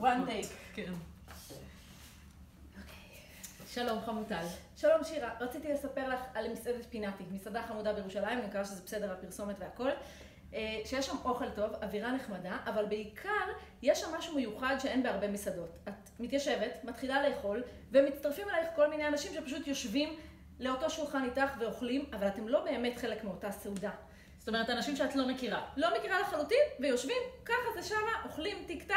one take. כן. שלום חמוטל. שלום שירה, רציתי לספר לך על מסעדת פינאטי, מסעדה חמודה בירושלים, אני מקווה שזה בסדר הפרסומת והכל. אה, שיש שם אוכל טוב, אווירה נחמדה, אבל בעיקר יש שם משהו מיוחד שאין בהרבה מסעדות. את מתיישבת, מתחילה לאכול, ומצטרפים אלייך כל מיני אנשים שפשוט יושבים לאותו שולחן איתך ואוכלים, אבל אתם לא באמת חלק מאותה סעודה. זאת אומרת, אנשים שאת לא מכירה. לא מכירה לחלוטין, ויושבים, ככה זה שמה, אוכלים טיק טק,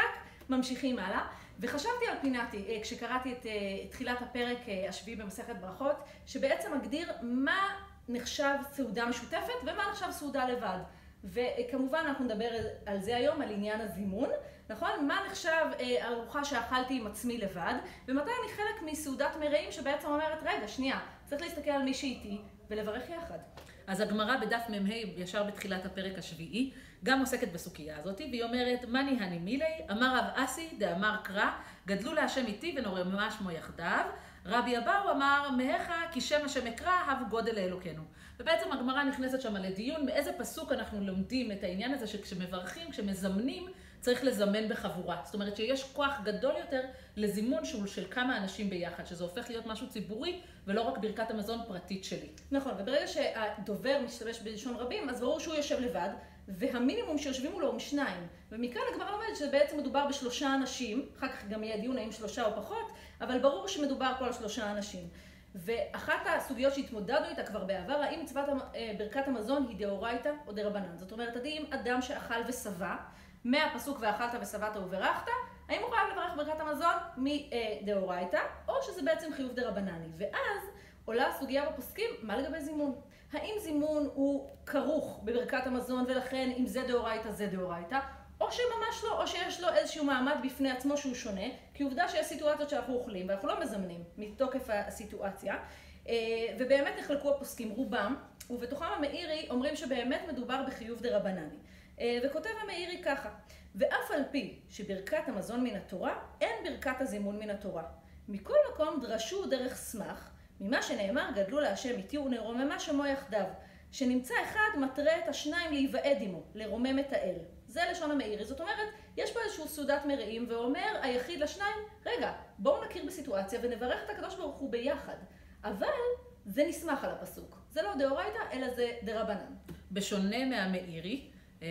ממשיכים הלאה. וחשבתי על פינאטי, אה, כשקראתי את, אה, תחילת הפרק השביעי במסכת ברכות, שבעצם מגדיר מה נחשב סעודה משותפת ומה נחשב סעודה לבד. וכמובן אנחנו נדבר על זה היום, על עניין הזימון, נכון? מה נחשב אה, ארוחה שאכלתי עם עצמי לבד, ומתי אני חלק מסעודת מרעים שבעצם אומרת, רגע, שנייה, צריך להסתכל על מי שאיתי ולברך יחד. אז הגמרא בדף מ"ה, ישר בתחילת הפרק השביעי, גם עוסקת בסוגיה הזאת, והיא אומרת, מאני הני מילי, אמר רב אסי דאמר קרא, גדלו להשם איתי ונורמה שמו יחדיו. רבי אבאו אמר, מהכה כי שם השם אקרא, הב גודל לאלוקינו. ובעצם הגמרא נכנסת שם לדיון, מאיזה פסוק אנחנו לומדים את העניין הזה שכשמברכים, כשמזמנים, צריך לזמן בחבורה. זאת אומרת שיש כוח גדול יותר לזימון שהוא של כמה אנשים ביחד, שזה הופך להיות משהו ציבורי ולא רק ברכת המזון פרטית שלי. נכון, וברגע שהדובר משתמש בלשון רבים, אז ברור שהוא יושב לבד, והמינימום שיושבים מולו הוא שניים. ומכאן הגמרא לומדת שבעצם מדובר בשלושה אנשים, אחר כך גם יהיה דיון האם שלושה או פחות, אבל ברור שמדובר פה על שלושה אנשים. ואחת הסוגיות שהתמודדנו איתה כבר בעבר, האם מצוות אה, ברכת המזון היא דאורייתא או דרבנן. זאת אומרת, האם אדם שאכל ושבע, מהפסוק ואכלת ושבעת וברכת, האם הוא חייב לברך ברכת המזון מדאורייתא, או שזה בעצם חיוב דרבנני. ואז עולה הסוגיה בפוסקים, מה לגבי זימון? האם זימון הוא כרוך בברכת המזון ולכן אם זה דאורייתא זה דאורייתא, או שממש לא, או שיש לו איזשהו מעמד בפני עצמו שהוא שונה, כי עובדה שיש סיטואציות שאנחנו אוכלים ואנחנו לא מזמנים מתוקף הסיטואציה, אה, ובאמת נחלקו הפוסקים רובם, ובתוכם המאירי אומרים שבאמת מדובר בחיוב דרבנני. אה, וכותב המאירי ככה, ואף על פי שברכת המזון מן התורה, אין ברכת הזימון מן התורה. מכל מקום דרשו דרך סמך, ממה שנאמר גדלו להשם איתי ונרוממה שמו יחדיו. שנמצא אחד מטרה את השניים להיוועד עמו, לרומם את האל. זה לשון המאירי. זאת אומרת, יש פה איזשהו סעודת מרעים, ואומר היחיד לשניים, רגע, בואו נכיר בסיטואציה ונברך את הקדוש ברוך הוא ביחד. אבל זה נסמך על הפסוק. זה לא דאורייתא, אלא זה דרבנן. בשונה מהמאירי, אה,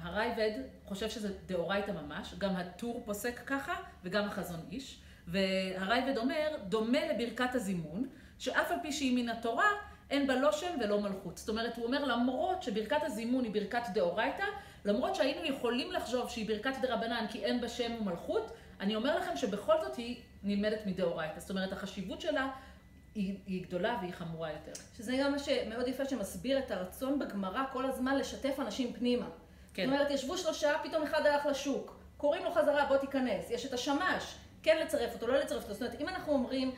הרייבד חושב שזה דאורייתא ממש, גם הטור פוסק ככה, וגם החזון איש. והרייבד אומר, דומה לברכת הזימון, שאף על פי שהיא מן התורה, אין בה לא שם ולא מלכות. זאת אומרת, הוא אומר, למרות שברכת הזימון היא ברכת דאורייתא, למרות שהיינו יכולים לחשוב שהיא ברכת דרבנן כי אין בה שם ומלכות, אני אומר לכם שבכל זאת היא נלמדת מדאורייתא. זאת אומרת, החשיבות שלה היא, היא גדולה והיא חמורה יותר. שזה גם מה שמאוד יפה שמסביר את הרצון בגמרא כל הזמן לשתף אנשים פנימה. כן. זאת אומרת, ישבו שלושה, פתאום אחד הלך לשוק. קוראים לו חזרה, בוא תיכנס. יש את השמש, כן לצרף אותו, לא לצרף אותו. זאת אומרת, אם אנחנו אומרים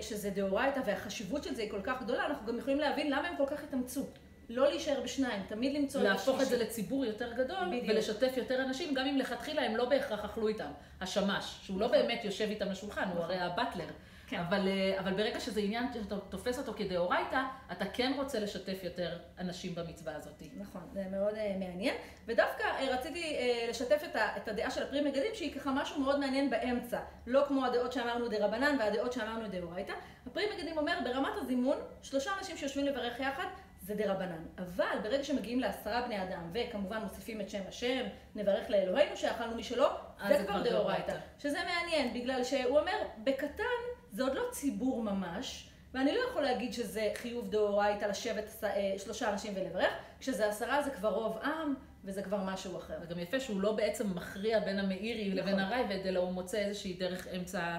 שזה דאורייתא והחשיבות של זה היא כל כך גדולה, אנחנו גם יכולים להבין למה הם כל כך התאמצו. לא להישאר בשניים, תמיד למצוא... להפוך את זה לציבור יותר גדול, בדיוק. ולשתף יותר אנשים, גם אם לכתחילה הם לא בהכרח אכלו איתם. השמש, שהוא לא נכון. באמת יושב איתם לשולחן, הוא הרי הבטלר. כן. אבל, אה, אבל ברגע שזה עניין שאתה תופס אותו כדאורייתא, אתה כן רוצה לשתף יותר אנשים במצווה הזאת. נכון, זה מאוד uh, מעניין. ודווקא uh, רציתי uh, לשתף את, ה, את הדעה של הפרי מגדים, שהיא ככה משהו מאוד מעניין באמצע. לא כמו הדעות שאמרנו דה רבנן והדעות שאמרנו דאורייתא. הפרי מגדים אומר, ברמת הזימון, שלושה אנשים שיושבים לברך יחד, זה דה רבנן. אבל ברגע שמגיעים לעשרה בני אדם, וכמובן מוסיפים את שם השם, נברך לאלוהינו שאכלנו משלו, זה כבר דאורייתא. שזה מעניין, בגלל שהוא אומר, בקטן זה עוד לא ציבור ממש, ואני לא יכול להגיד שזה חיוב דאורייתא לשבת אה, שלושה אנשים ולברך, כשזה עשרה זה כבר רוב עם, וזה כבר משהו אחר. זה גם יפה שהוא לא בעצם מכריע בין המאירי נכון. לבין הרייבד, אלא הוא מוצא איזושהי דרך אמצע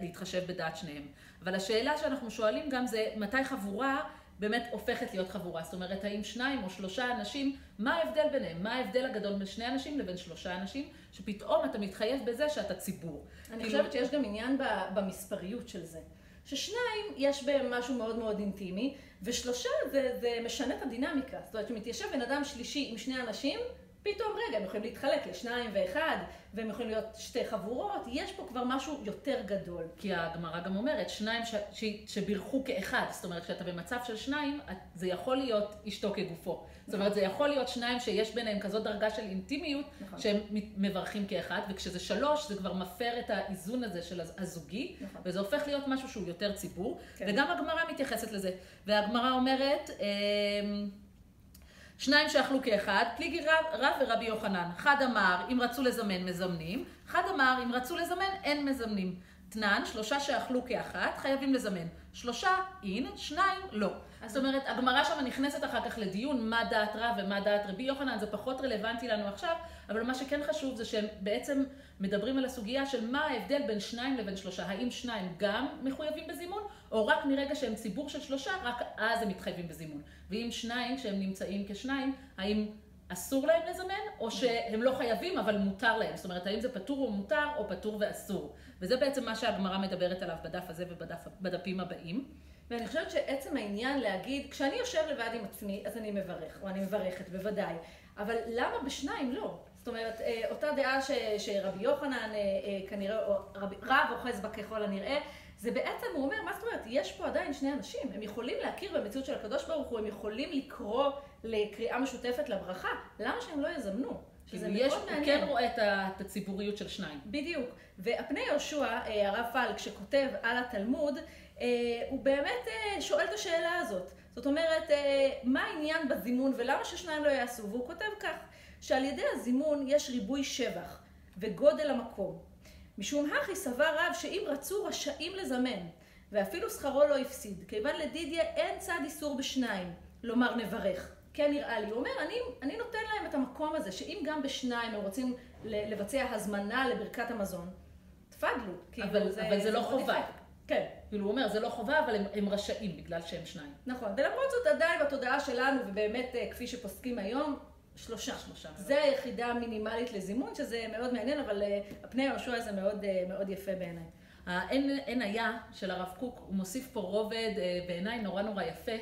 להתחשב בדעת שניהם. אבל השאלה שאנחנו שואלים גם זה, מתי חבורה באמת הופכת להיות חבורה. זאת אומרת, האם שניים או שלושה אנשים, מה ההבדל ביניהם? מה ההבדל הגדול בין שני אנשים לבין שלושה אנשים, שפתאום אתה מתחייב בזה שאתה ציבור. אני כאילו... חושבת שיש גם עניין במספריות של זה. ששניים, יש בהם משהו מאוד מאוד אינטימי, ושלושה, זה, זה משנה את הדינמיקה. זאת אומרת, שמתיישב בן אדם שלישי עם שני אנשים, פתאום, רגע, הם יכולים להתחלק לשניים ואחד, והם יכולים להיות שתי חבורות, יש פה כבר משהו יותר גדול. כי הגמרא גם אומרת, שניים ש... ש... שבירכו כאחד, זאת אומרת, כשאתה במצב של שניים, זה יכול להיות אשתו כגופו. זאת אומרת, זה יכול להיות שניים שיש ביניהם כזאת דרגה של אינטימיות, נכון. שהם מברכים כאחד, וכשזה שלוש, זה כבר מפר את האיזון הזה של הזוגי, נכון. וזה הופך להיות משהו שהוא יותר ציבור, כן. וגם הגמרא מתייחסת לזה. והגמרא אומרת, אמ, שניים שאכלו כאחד, פליגי רב, רב ורבי יוחנן. אחד אמר, אם רצו לזמן, מזמנים. אחד אמר, אם רצו לזמן, אין מזמנים. תנן, שלושה שאכלו כאחת, חייבים לזמן. שלושה, אין, שניים, לא. זאת אומרת, הגמרא שם נכנסת אחר כך לדיון מה דעת רב ומה דעת רבי יוחנן, זה פחות רלוונטי לנו עכשיו, אבל מה שכן חשוב זה שהם בעצם מדברים על הסוגיה של מה ההבדל בין שניים לבין שלושה. האם שניים גם מחויבים בזימון, או רק מרגע שהם ציבור של שלושה, רק אז הם מתחייבים בזימון. ואם שניים, כשהם נמצאים כשניים, האם אסור להם לזמן, או שהם לא חייבים, אבל מותר להם. זאת אומרת, האם זה פטור או מותר, או פטור ואסור. וזה בעצם מה שהגמרא מדברת עליו בדף הזה ובדפים הבאים. ואני חושבת שעצם העניין להגיד, כשאני יושב לבד עם עצמי, אז אני מברך, או אני מברכת, בוודאי. אבל למה בשניים לא? זאת אומרת, אה, אותה דעה ש, שרבי יוחנן אה, אה, כנראה, או רב, אוחז בה ככל הנראה, זה בעצם, הוא אומר, מה זאת אומרת, יש פה עדיין שני אנשים, הם יכולים להכיר במציאות של הקדוש ברוך הוא, הם יכולים לקרוא לקריאה משותפת לברכה, למה שהם לא יזמנו? שזה יש, מאוד מעניין. הוא כן רואה את הציבוריות של שניים. בדיוק. והפני יהושע, הרב פלק, שכותב על התלמוד, הוא באמת שואל את השאלה הזאת. זאת אומרת, מה העניין בזימון ולמה ששניים לא יעשו? והוא כותב כך, שעל ידי הזימון יש ריבוי שבח וגודל המקום. משום הכי סבר רב שאם רצו רשאים לזמן, ואפילו שכרו לא הפסיד, כיוון לדידיה אין צד איסור בשניים, לומר נברך. כן נראה לי. הוא אומר, אני, אני נותן להם את המקום הזה, שאם גם בשניים הם רוצים לבצע הזמנה לברכת המזון, תפדלו. כאילו, אבל זה, אבל זה, זה לא חובה. כן. כאילו הוא אומר, זה לא חובה, אבל הם, הם רשאים בגלל שהם שניים. נכון. ולמרות זאת עדיין בתודעה שלנו, ובאמת אה, כפי שפוסקים היום, שלושה. שלושה. זה היחידה המינימלית לזימון, שזה מאוד מעניין, אבל uh, הפני יהושע זה מאוד, uh, מאוד יפה בעיניי. האין היה של הרב קוק, הוא מוסיף פה רובד uh, בעיניי נורא נורא יפה,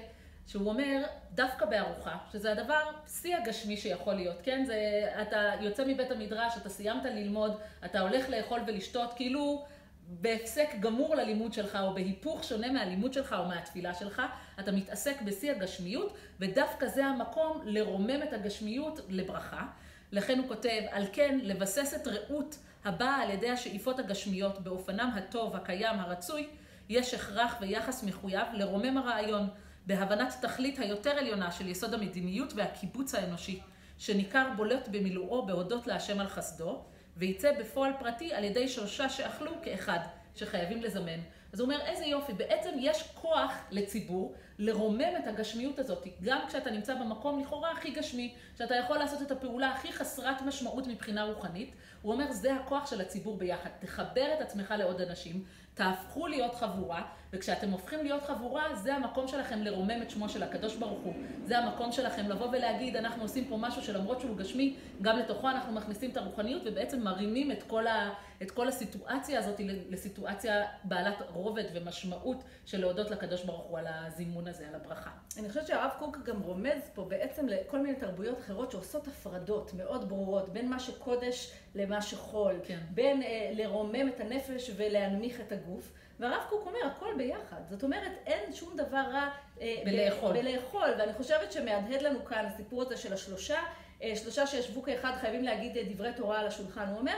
שהוא אומר, דווקא בארוחה, שזה הדבר, שיא הגשמי שיכול להיות, כן? זה, אתה יוצא מבית המדרש, אתה סיימת ללמוד, אתה הולך לאכול ולשתות, כאילו... בהפסק גמור ללימוד שלך, או בהיפוך שונה מהלימוד שלך או מהתפילה שלך, אתה מתעסק בשיא הגשמיות, ודווקא זה המקום לרומם את הגשמיות לברכה. לכן הוא כותב, על כן, לבסס את רעות הבאה על ידי השאיפות הגשמיות באופנם הטוב, הקיים, הרצוי, יש הכרח ויחס מחויב לרומם הרעיון, בהבנת תכלית היותר עליונה של יסוד המדיניות והקיבוץ האנושי, שניכר בולט במילואו בהודות להשם על חסדו, וייצא בפועל פרטי על ידי שלושה שאכלו כאחד, שחייבים לזמן. אז הוא אומר, איזה יופי, בעצם יש כוח לציבור לרומם את הגשמיות הזאת, גם כשאתה נמצא במקום לכאורה הכי גשמי, שאתה יכול לעשות את הפעולה הכי חסרת משמעות מבחינה רוחנית, הוא אומר, זה הכוח של הציבור ביחד. תחבר את עצמך לעוד אנשים, תהפכו להיות חבורה, וכשאתם הופכים להיות חבורה, זה המקום שלכם לרומם את שמו של הקדוש ברוך הוא. זה המקום שלכם לבוא ולהגיד, אנחנו עושים פה משהו שלמרות שהוא גשמי, גם לתוכו אנחנו מכניסים את הרוחניות, ובעצם מרימים את כל, ה, את כל הסיטואציה הזאת לסיטואציה בעלת רובד ומשמעות של להודות לקדוש ברוך הוא על הזימון הזה, על הברכה. אני חושבת שהרב קוק גם רומז פה בעצם לכל מיני תרבויות אחרות שעושות הפרדות מאוד ברורות בין מה שקודש למה שחול, כן. בין אה, לרומם את הנפש ולהנמיך את הגוף. והרב קוק אומר, הכל ביחד. זאת אומרת, אין שום דבר רע אה, בלאכול. ב- בלאכול. ואני חושבת שמהדהד לנו כאן הסיפור הזה של השלושה, אה, שלושה שישבו כאחד חייבים להגיד אה, דברי תורה על השולחן. הוא אומר,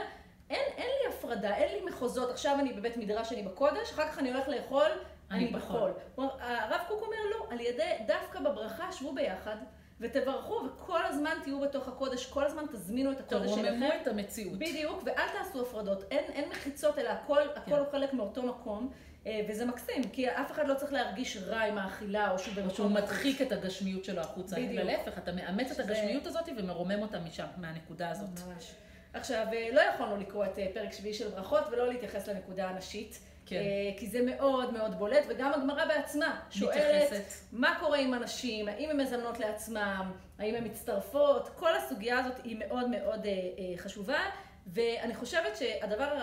אין, אין לי הפרדה, אין לי מחוזות, עכשיו אני בבית מדרש, אני בקודש, אחר כך אני הולך לאכול, אני, בחול. הרב קוק אומר, לא, על ידי, דווקא בברכה, שבו ביחד. ותברכו, וכל הזמן תהיו בתוך הקודש, כל הזמן תזמינו את הקודש שלכם. תרוממו את המציאות. בדיוק, ואל תעשו הפרדות. אין, אין מחיצות, אלא הכל, כן. הכל הוא חלק מאותו מקום. אה, וזה מקסים, כי אף אחד לא צריך להרגיש רע עם האכילה, או שהוא במקום... או שהוא מדחיק את הגשמיות שלו החוצה. בדיוק. להפך, אתה מאמץ את הגשמיות הזאת ומרומם אותה משם, מהנקודה הזאת. ממש. עכשיו, אה, לא יכולנו לקרוא את אה, פרק שביעי של ברכות ולא להתייחס לנקודה הנשית. כן. אה, כי זה מאוד מאוד בולט, וגם הגמרא בעצמה שואלת מתייחסת. מה קורה עם הנשים, האם הן מזמנות לעצמם, האם הן מצטרפות, כל הסוגיה הזאת היא מאוד מאוד אה, אה, חשובה, ואני חושבת שהדבר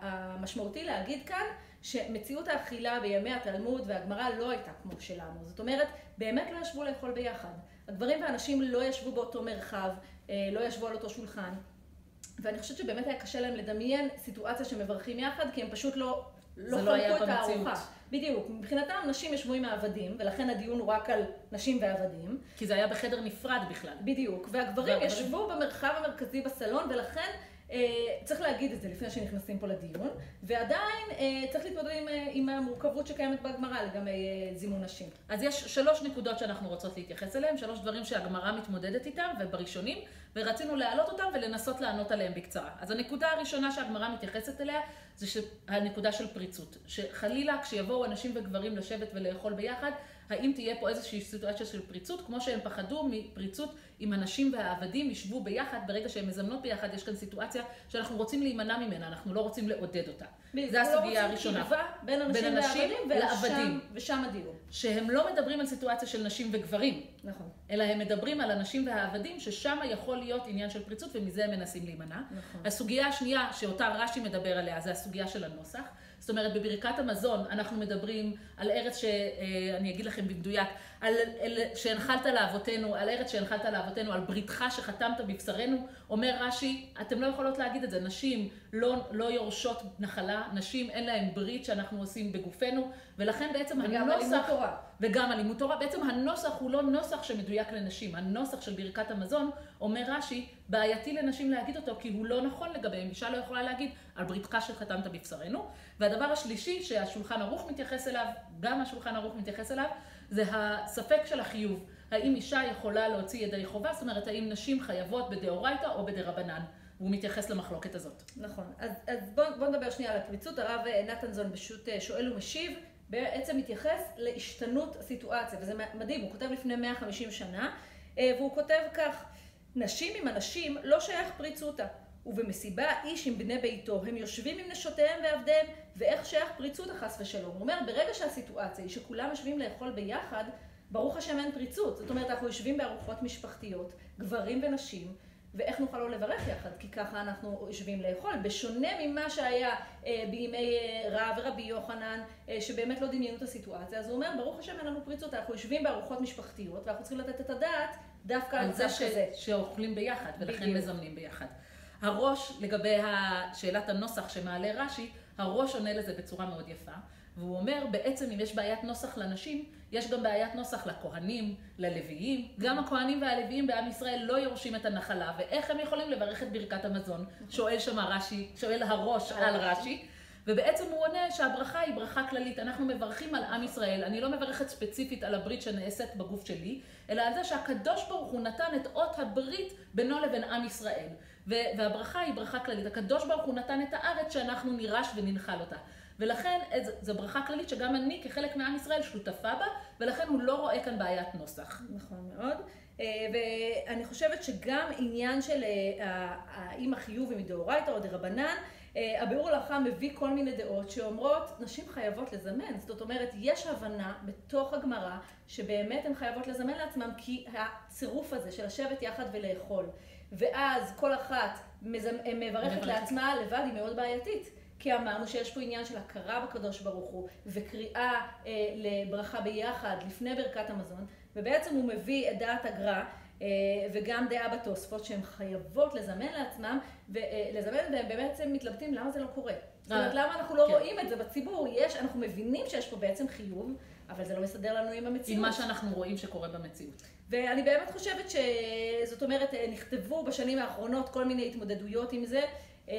המשמעותי להגיד כאן, שמציאות האכילה בימי התלמוד והגמרא לא הייתה כמו שלנו. זאת אומרת, באמת לא ישבו לאכול ביחד. הגברים והנשים לא ישבו באותו מרחב, לא ישבו על אותו שולחן. ואני חושבת שבאמת היה קשה להם לדמיין סיטואציה שמברכים יחד, כי הם פשוט לא, לא חלקו לא את הארוחה. בדיוק. מבחינתם נשים ישבו עם העבדים, ולכן הדיון הוא רק על נשים ועבדים. כי זה היה בחדר נפרד בכלל. בדיוק. והגברים, והגברים... ישבו במרחב המרכזי בסלון, ולכן צריך להגיד את זה לפני שנכנסים פה לדיון, ועדיין אה, צריך להתמודד עם, אה, עם המורכבות שקיימת בגמרא לגבי זימון נשים. אז יש שלוש נקודות שאנחנו רוצות להתייחס אליהן, שלוש דברים שהגמרא מתמודדת איתם, ובראשונים, ורצינו להעלות אותם ולנסות לענות עליהם בקצרה. אז הנקודה הראשונה שהגמרא מתייחסת אליה, זה הנקודה של פריצות. שחלילה כשיבואו אנשים וגברים לשבת ולאכול ביחד, האם תהיה פה איזושהי סיטואציה של פריצות, כמו שהם פחדו מפריצות אם הנשים והעבדים ישבו ביחד, ברגע שהן מזמנות ביחד, יש כאן סיטואציה שאנחנו רוצים להימנע ממנה, אנחנו לא רוצים לעודד אותה. זו הסוגיה הראשונה. לא בין אנשים, בין אנשים לעבדים, ושם הדיון. שהם לא מדברים על סיטואציה של נשים וגברים, נכון. אלא הם מדברים על הנשים והעבדים, ששם יכול להיות עניין של פריצות, ומזה הם מנסים להימנע. נכון. הסוגיה השנייה, שאותה רש"י מדבר עליה, זה הסוגיה של הנוסח. זאת אומרת, בברכת המזון אנחנו מדברים על ארץ שאני אגיד לכם במדויק, על, על, שהנחלת לאבותינו, על ארץ שהנחלת לאבותינו, על בריתך שחתמת בבשרנו, אומר רש"י, אתם לא יכולות להגיד את זה, נשים לא, לא יורשות נחלה, נשים אין להן ברית שאנחנו עושים בגופנו, ולכן בעצם וגם הנוסח... וגם אלימות תורה. וגם אלימות תורה. בעצם הנוסח הוא לא נוסח שמדויק לנשים. הנוסח של ברכת המזון, אומר רש"י, בעייתי לנשים להגיד אותו, כי הוא לא נכון לגביהם. אישה לא יכולה להגיד על בריתך שחתמת בבשרנו. והדבר השלישי שהשולחן ערוך מתייחס אליו, גם השולחן ערוך מתייחס אליו, זה הספק של החיוב. האם אישה יכולה להוציא ידי חובה? זאת אומרת, האם נשים חייבות בדאורייתא או בדרבנן? והוא מתייחס למחלוקת הזאת. נכון. אז, אז בואו בוא נדבר שנייה על הפריצות. הרב נתנזון פשוט אה, שואל ומשיב, בעצם מתייחס להשתנות הסיטואציה, וזה מדהים, הוא כותב לפני 150 שנה, אה, והוא כותב כך: נשים עם אנשים לא שייך פריצותא. ובמסיבה איש עם בני ביתו, הם יושבים עם נשותיהם ועבדיהם, ואיך שייך פריצות החס ושלום. הוא אומר, ברגע שהסיטואציה היא שכולם יושבים לאכול ביחד, ברוך השם אין פריצות. זאת אומרת, אנחנו יושבים בארוחות משפחתיות, גברים ונשים, ואיך נוכל לא לברך יחד? כי ככה אנחנו יושבים לאכול. בשונה ממה שהיה אה, בימי אה, רב ורבי יוחנן, אה, שבאמת לא דמיינו את הסיטואציה, אז הוא אומר, ברוך השם אין לנו פריצות, אנחנו יושבים בארוחות משפחתיות, ואנחנו צריכים לתת את הדעת דווקא על זה ש... שאוכלים ביחד, ולכן בדיוק. מזמנים ביחד. הראש, לגבי שאלת הנוסח שמעלה רש"י, הראש עונה לזה בצורה מאוד יפה, והוא אומר, בעצם אם יש בעיית נוסח לנשים, יש גם בעיית נוסח לכהנים, ללוויים. גם הכהנים והלוויים בעם ישראל לא יורשים את הנחלה, ואיך הם יכולים לברך את ברכת המזון? שואל שם רש"י, שואל הראש על רש"י. ובעצם הוא עונה שהברכה היא ברכה כללית. אנחנו מברכים על עם ישראל. אני לא מברכת ספציפית על הברית שנעשית בגוף שלי, אלא על זה שהקדוש ברוך הוא נתן את אות הברית בינו לבין עם ישראל. והברכה היא ברכה כללית. הקדוש ברוך הוא נתן את הארץ שאנחנו נירש וננחל אותה. ולכן זו ברכה כללית שגם אני כחלק מעם ישראל שותפה בה, ולכן הוא לא רואה כאן בעיית נוסח. נכון מאוד. אה, ואני חושבת שגם עניין של אה, האם החיוב היא מדאורייתא או דרבנן, אה, הביאור הלכה מביא כל מיני דעות שאומרות, נשים חייבות לזמן. זאת אומרת, יש הבנה בתוך הגמרא שבאמת הן חייבות לזמן לעצמם, כי הצירוף הזה של לשבת יחד ולאכול, ואז כל אחת מברכת לעצמה לבד היא מאוד בעייתית. כי אמרנו שיש פה עניין של הכרה בקדוש ברוך הוא, וקריאה אה, לברכה ביחד לפני ברכת המזון, ובעצם הוא מביא את דעת הגר"א, אה, וגם דעה בתוספות, שהן חייבות לזמן לעצמם, ולזמן והם בעצם מתלבטים למה זה לא קורה. זאת אומרת, למה אנחנו לא כן. רואים את זה בציבור? יש, אנחנו מבינים שיש פה בעצם חיוב, אבל זה לא מסתדר לנו עם המציאות. עם מה שאנחנו רואים שקורה במציאות. ואני באמת חושבת שזאת אומרת, נכתבו בשנים האחרונות כל מיני התמודדויות עם זה, אה,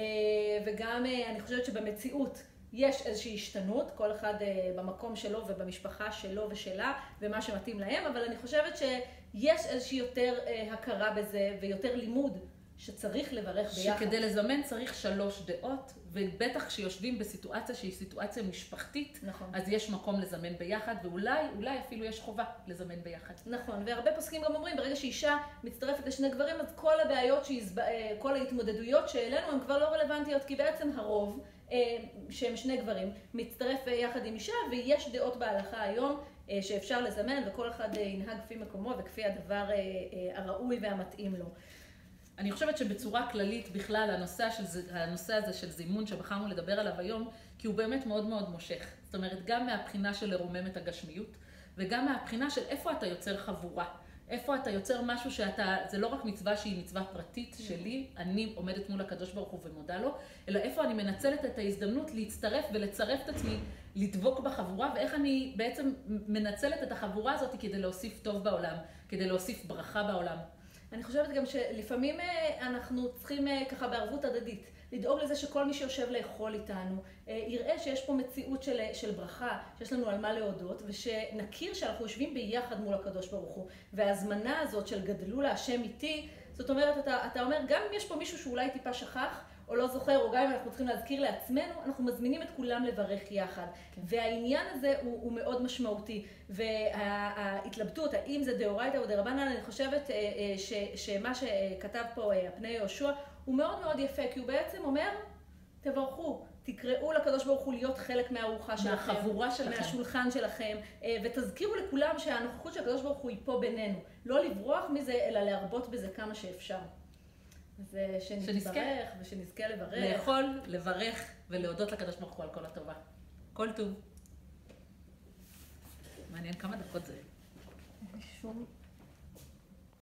וגם אה, אני חושבת שבמציאות יש איזושהי השתנות, כל אחד אה, במקום שלו ובמשפחה שלו ושלה, ומה שמתאים להם, אבל אני חושבת שיש איזושהי יותר הכרה בזה ויותר לימוד שצריך לברך ביחד. שכדי לזמן צריך שלוש דעות, ובטח כשיושבים בסיטואציה שהיא סיטואציה משפחתית, נכון. אז יש מקום לזמן ביחד, ואולי, אולי אפילו יש חובה לזמן ביחד. נכון, והרבה פוסקים גם אומרים, ברגע שאישה מצטרפת לשני גברים, אז כל הבעיות, שיזב... אה, כל ההתמודדויות שהעלינו הן כבר לא רלוונטיות, כי בעצם הרוב, אה, שהם שני גברים, מצטרף יחד עם אישה, ויש דעות בהלכה היום. אה, שאפשר לזמן וכל אחד ינהג כפי מקומו וכפי הדבר הראוי והמתאים לו. אני חושבת שבצורה כללית בכלל הנושא, של, הנושא הזה של זימון שבחרנו לדבר עליו היום, כי הוא באמת מאוד מאוד מושך. זאת אומרת, גם מהבחינה של לרומם את הגשמיות, וגם מהבחינה של איפה אתה יוצר חבורה. איפה אתה יוצר משהו שאתה, זה לא רק מצווה שהיא מצווה פרטית שלי, אני עומדת מול הקדוש ברוך הוא ומודה לו, אלא איפה אני מנצלת את ההזדמנות להצטרף ולצרף את עצמי, לדבוק בחבורה, ואיך אני בעצם מנצלת את החבורה הזאת כדי להוסיף טוב בעולם, כדי להוסיף ברכה בעולם. אני חושבת גם שלפעמים אה, אנחנו צריכים אה, ככה בערבות הדדית, לדאוג לזה שכל מי שיושב לאכול איתנו, אה, יראה שיש פה מציאות של, של ברכה, שיש לנו על מה להודות, ושנכיר שאנחנו יושבים ביחד מול הקדוש ברוך הוא. וההזמנה הזאת של גדלו להשם איתי, זאת אומרת, אתה, אתה אומר, גם אם יש פה מישהו שאולי טיפה שכח, או לא זוכר, או גם אם אנחנו צריכים להזכיר לעצמנו, אנחנו מזמינים את כולם לברך יחד. כן. והעניין הזה הוא, הוא מאוד משמעותי. וההתלבטות, האם זה דאורייתא או דרבנן, אני חושבת אה, אה, ש, שמה שכתב פה הפני יהושע, הוא מאוד מאוד יפה, כי הוא בעצם אומר, תברכו. תקראו לקדוש ברוך הוא להיות חלק מהארוחה שלכם, מהחבורה שלכם, מהשולחן שלכם, אה, ותזכירו לכולם שהנוכחות של הקדוש ברוך הוא היא פה בינינו. לא לברוח מזה, אלא להרבות בזה כמה שאפשר. אז שנתברך ושנזכה לברך. לאכול, לברך ולהודות לקדוש ברוך הוא על כל הטובה. כל טוב. מעניין כמה דקות זה. שום...